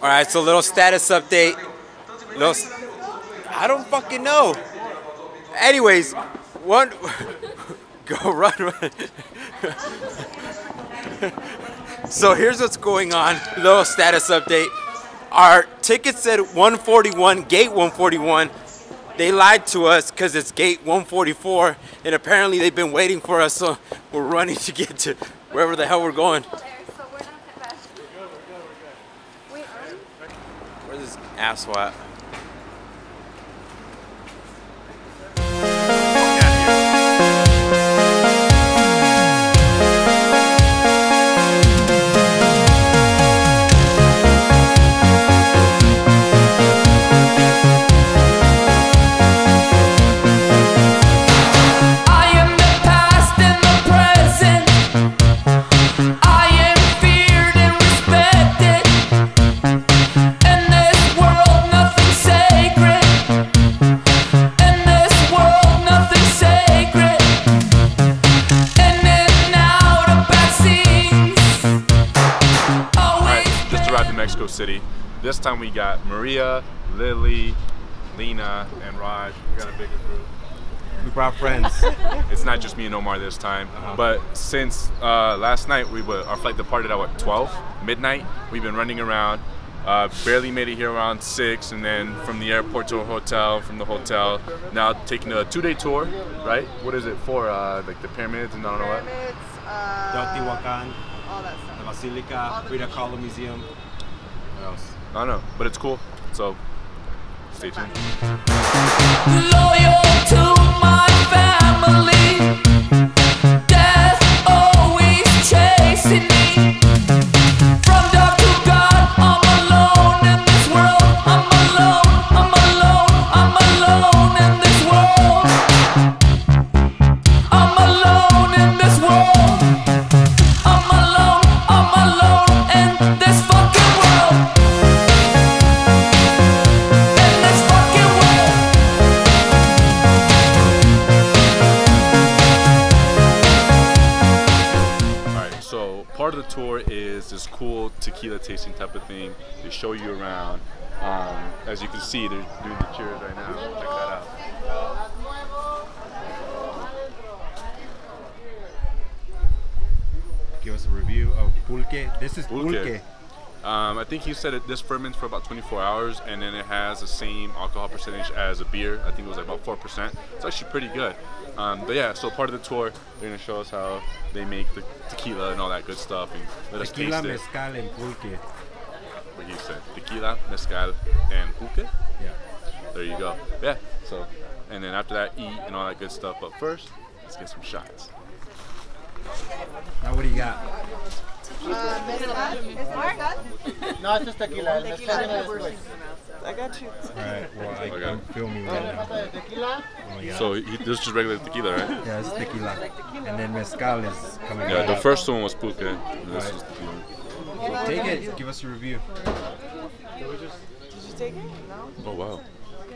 All right, so little status update. Little, I don't fucking know. Anyways, one, go run. run. so here's what's going on. Little status update. Our ticket said 141, gate 141. They lied to us because it's gate 144, and apparently they've been waiting for us, so we're running to get to wherever the hell we're going. Where's This time we got Maria, Lily, Lena, and Raj. We got a bigger group. We brought friends. It's not just me and Omar this time. But since uh, last night, we were, our flight departed at what 12 midnight. We've been running around. Uh, barely made it here around six, and then from the airport to a hotel, from the hotel, now taking a two-day tour, right? What is it for? Uh, like the pyramids and I don't know what. Pyramids, uh, Teotihuacan, all that stuff. the Basilica, Frida Kahlo Museum. What else? I don't know, but it's cool. So stay tuned. Tour is this cool tequila tasting type of thing. They show you around. Um, as you can see, they're doing the cheers right now. Check that out. Give us a review of pulque. This is Pulque. pulque. Um, I think he said it, this ferments for about 24 hours, and then it has the same alcohol percentage as a beer. I think it was like about four percent. It's actually pretty good. Um, but yeah, so part of the tour, they're gonna show us how they make the tequila and all that good stuff, and let us Tequila, taste it. mezcal, and pulque. What he said: tequila, mezcal, and pulque. Yeah. There you go. Yeah. So, and then after that, eat and all that good stuff. But first, let's get some shots. Now what do you got? Uh, mezcal? Mezcal? No, it's es tequila. El mezcal Tequila. viene después. I got you. All right. Well, I, Okay. I'm filming right now. Pata de tequila. Oh. So he, this is just regular tequila, right? yeah, it's tequila, and then mezcal is coming. Yeah. right The up. first one was pulque. and This is tequila. Take it. Give us a review. Did you take it? No. Oh wow.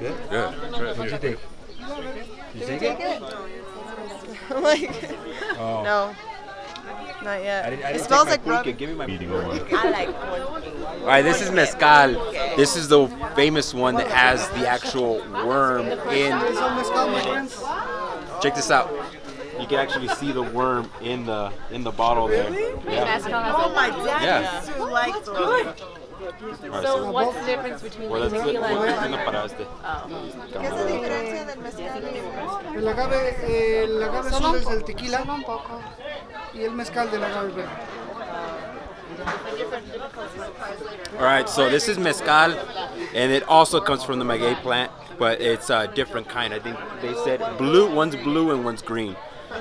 Good. Yeah. What'd you think? Did you take it? I'm like, Oh. no. Not yet. I didn't, I it didn't smells like my rum. Give me my Eating one. I like one. All right, this is mezcal. This is the famous one that has the actual worm in. it. Check this out. You can actually see the worm in the in the bottle there. Really? Yeah. Oh my dad Yeah. used to like those. All right, So what's the difference between well, tequila and entiendo para este. ¿Qué es la diferencia del mezcal? El agave, eh, el agave azul es del tequila. Y el mezcal del agave verde. All right, so this is mezcal, and it also comes from the maguey plant, but it's a different kind. I think they said blue. One's blue and one's green,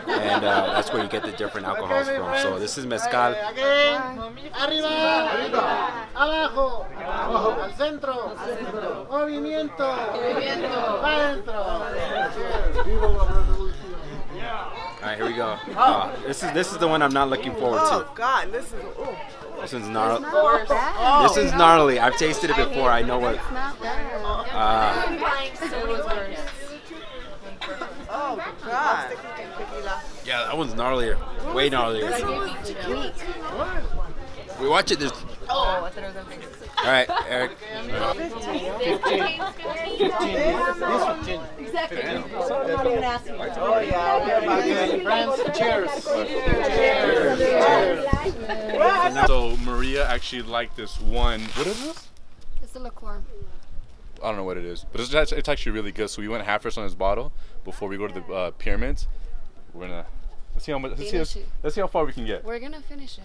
and uh, that's where you get the different alcohols from. So this is mezcal. Arriba. Arriba. Abajo. Al centro. Movimiento. Movimiento. Adentro. All right, here we go. Uh, this is this is the one I'm not looking forward to. Oh. God, this is. Oh. This one's gnarly. Oh. This is gnarly. I've tasted it before. I know what. Uh, it was. Oh God. yeah, that one's gnarlier. Way gnarlier. We watch it. There's Oh, I thought it was a big All right, Eric. Exactly. Oh yeah, friends. Cheers. So Maria actually liked this one. What is this? It's a liqueur. I don't know what it is, but it's, it's actually really good. So we went half first on this bottle before we go to the uh, pyramids. We're gonna let's see how much. Let's see, Finish it. let's see how far we can get. We're gonna finish it.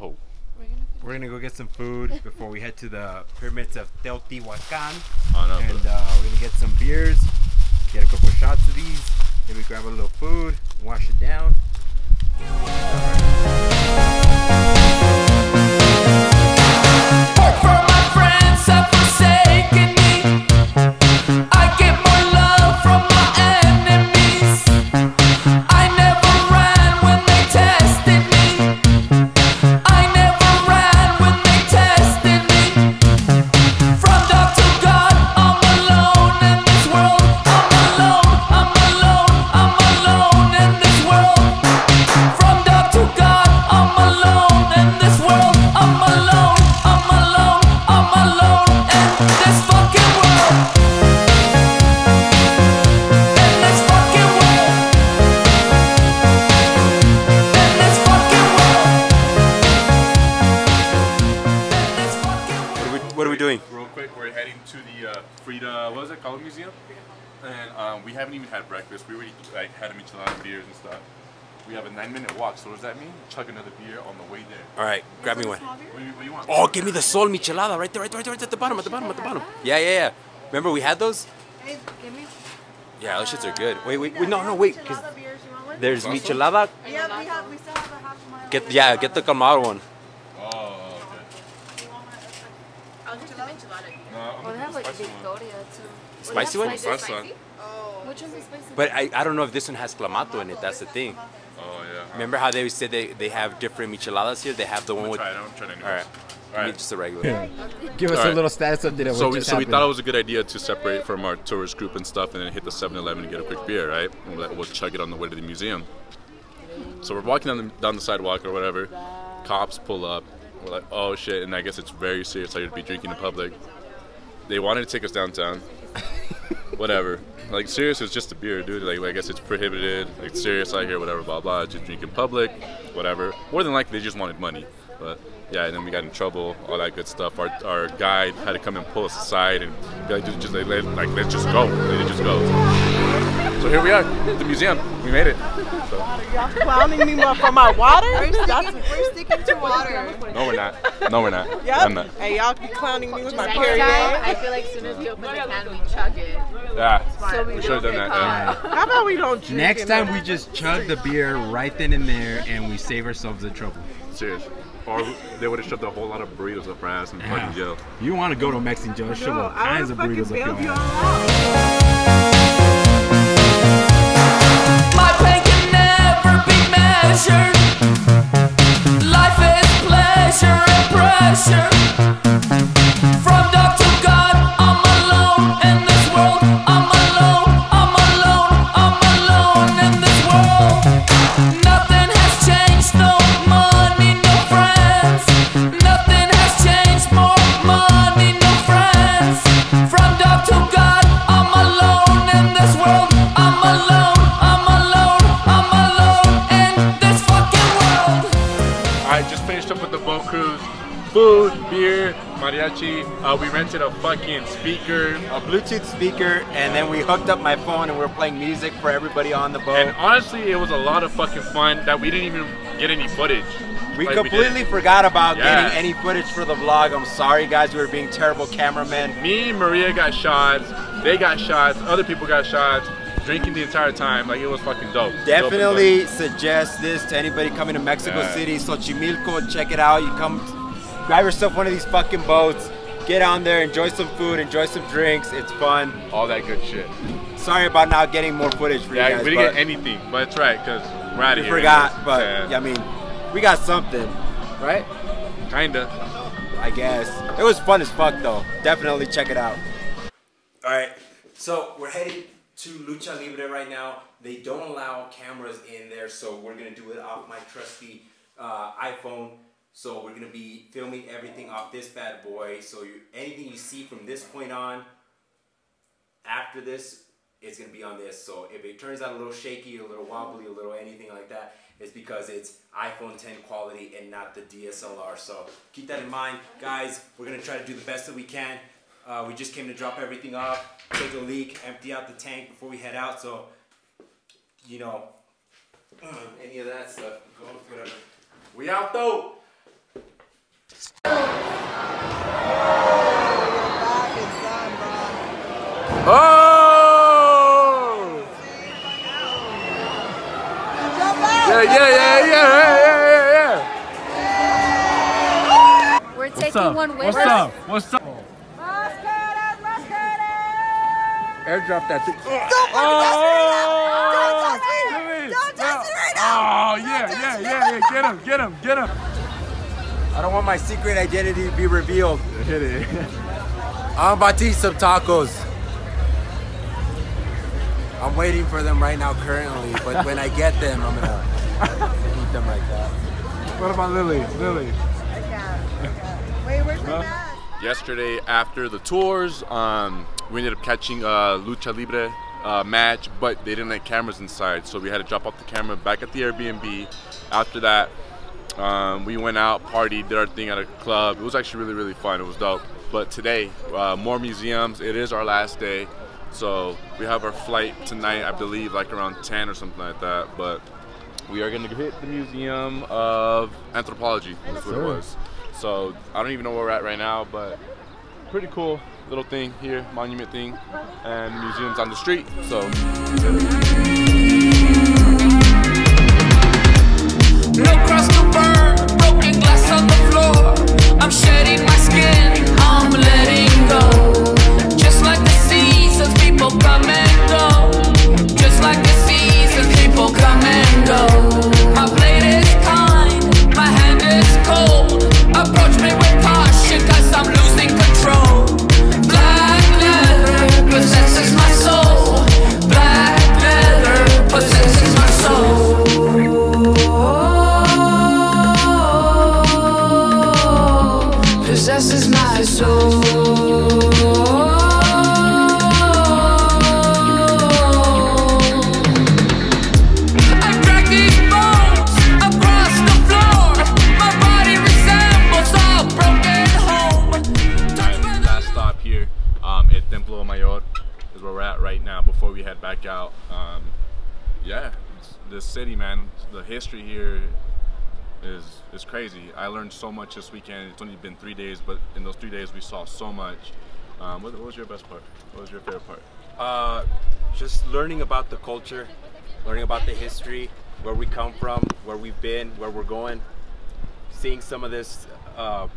Oh, We're gonna finish We're gonna go get some food before we head to the pyramids of Teotihuacan, I know. and uh, we're gonna get some beers, get a couple shots of these, maybe grab a little food, wash it down. For haven't even had breakfast. We already like had a michelada beers and stuff. We have a nine-minute walk. So what does that mean? Chug another beer on the way there. All right, grab me one. What do you, what do you want? Oh, give me the Sol Michelada right there, right there, right there, at the bottom, at the bottom, at the bottom. Yeah, yeah, yeah. Remember we had those? Hey, give me. Yeah, those shits are good. Uh, wait, wait, wait, no, no, wait, because beers, you want one? there's Salsa? Michelada. Yeah, we have. We still have a half mile. Get yeah, get the Camaro one. Oh, okay. I'll just enchilada. No, I'm Well, they have like spicy one. Victoria too. Spicy one? they have Salsa. Oh. Which one's spicy? But I, I don't know if this one has clamato in it. That's the thing. Oh yeah. Remember how they said they, they have different micheladas here? They have the one I'm with. gonna try it. I'm trying anyways. All right, All give just a regular. Give us All a right. little status update So we, just so we thought it was a good idea to separate from our tourist group and stuff, and then hit the 7-Eleven and get a quick beer, right? And we'll, we'll chug it on the way to the museum. So we're walking down the, down the sidewalk or whatever. Cops pull up. We're like, oh shit! And I guess it's very serious how you'd be drinking in public. They wanted to take us downtown. whatever. Like serious is just a beer, dude. Like I guess it's prohibited. Like serious out here, whatever, blah blah. Just drink in public, whatever. More than likely they just wanted money. But yeah, and then we got in trouble, all that good stuff. Our, our guide had to come and pull us aside and be like, just, like, let, like let's just go. let's just go. So here we are, the museum. We made it. So, Y'all clowning me more for my water? We're That's sticking, we're sticking to water. no, we're not. No, we're not. I'm not. Hey, y'all be clowning me with my Next period. time, I feel like as soon as we open the can, we chug it. Yeah, So we we should have done that. Yeah. How about we don't drink Next in time there? we just chug the beer right then and there, and we save ourselves the trouble. Serious. Or they would have shoved a whole lot of burritos up our ass and fucking jail. You want to go to a Mexican jail? Shove No, all I kinds wanna of burritos fucking up bail your y'all ass. Be. Life is pleasure and pressure. From dark to God, I'm alone mariachi. Uh, we rented a fucking speaker. A Bluetooth speaker, and then we hooked up my phone and we are playing music for everybody on the boat. And honestly, it was a lot of fucking fun that we didn't even get any footage. We Like completely did. forgot about Yeah. getting any footage for the vlog. I'm sorry, guys. We were being terrible cameramen. Me and Maria got shots. They got shots. Other people got shots. Drinking the entire time. Like, it was fucking dope. Dope and Definitely suggest this to anybody coming to Mexico Yeah. City, Xochimilco. Check it out. You come, grab yourself one of these fucking boats. Get on there, enjoy some food, enjoy some drinks. It's fun. fun. All that good shit. Sorry about not getting more footage for Yeah, you guys. we didn't get anything, but it's right, because we're out of we here. forgot, anyways. but Yeah. I mean, we got something, right? Kinda. I guess. It was fun as fuck though. Definitely check it out. All right. So we're headed to Lucha Libre right now. They don't allow cameras in there, so we're gonna do it off my trusty uh, iPhone. So we're gonna be filming everything off this bad boy. So you, anything you see from this point on, after this, it's gonna be on this. So if it turns out a little shaky, a little wobbly, a little anything like that, it's because it's iPhone 10 quality and not the DSLR. So keep that in mind, guys. We're gonna try to do the best that we can. Uh, we just came to drop everything off, take a leak, empty out the tank before we head out. So, you know, any of that stuff, go whatever. We out though. Yeah. We're taking one with What's up? What's up? Airdrop that thing. Don't, Oh! Don't touch it right now! Oh, yeah, yeah, yeah, yeah. Get him, get him, get him. I don't want my secret identity to be revealed. Hit it. I'm about to eat some tacos. I'm waiting for them right now currently, but when I get them, I'm gonna eat them like that. What about Lily? Lily. Wait, where's my bag? yesterday after the tours, um, we ended up catching a lucha libre uh, match, but they didn't let cameras inside, so we had to drop off the camera back at the Airbnb. After that, um, we went out, partied, did our thing at a club. It was actually really, really fun. It was dope. But today, uh, more museums. It is our last day, so we have our flight tonight, I believe, like around 10 or something like that. But we are gonna hit the Museum of Anthropology. That's what it was. So I don't even know where we're at right now, but pretty cool little thing here, monument thing, and museum's on the street. So. Crust to burn, broken glass on the this city, man, the history here is is crazy. I learned so much this weekend. It's only been three days, but in those three days we saw so much. Um, what, what was your best part? What was your favorite part? Uh, just learning about the culture, learning about the history, where we come from, where we've been, where we're going, seeing some of this, uh,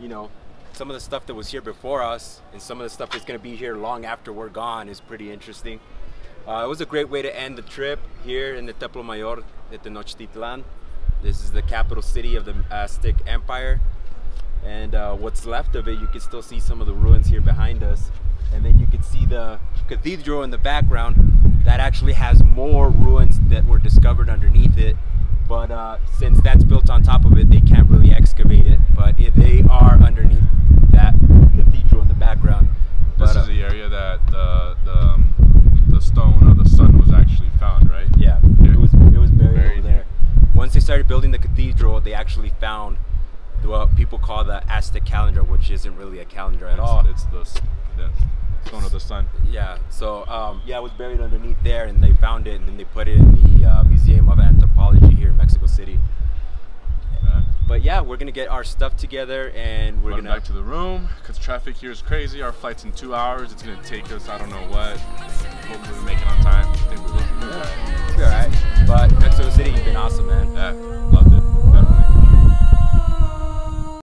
you know, some of the stuff that was here before us, and some of the stuff that's going to be here long after we're gone is pretty interesting. Uh, it was a great way to end the trip here in the Templo Mayor at Tenochtitlan. This is the capital city of the Aztec Empire. And uh, what's left of it, you can still see some of the ruins here behind us. And then you can see the cathedral in the background that actually has more ruins that were discovered underneath it. But uh, since that's built on top of it, they can't really excavate it. But it, they are underneath that cathedral in the background. This But, uh, is the area that the the, um, the stone of the sun was actually found, right? Yeah, it was it was buried, Buried over there. Once they started building the cathedral, they actually found what people call the Aztec calendar, which isn't really a calendar at all. It's, it's the stone of the sun. Yeah, so um, yeah, it was buried underneath there, and they found it, and then they put it in the uh, Museum of Anthropology here in Mexico City. But yeah, we're gonna get our stuff together, and we're We're gonna back to the room because traffic here is crazy. Our flight's in two hours. It's gonna take us, I don't know what hopefully we make it on time. I think we will. Yeah. It'll be alright. But Mexico City, you've been awesome, man. Yeah.